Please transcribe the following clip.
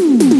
hmm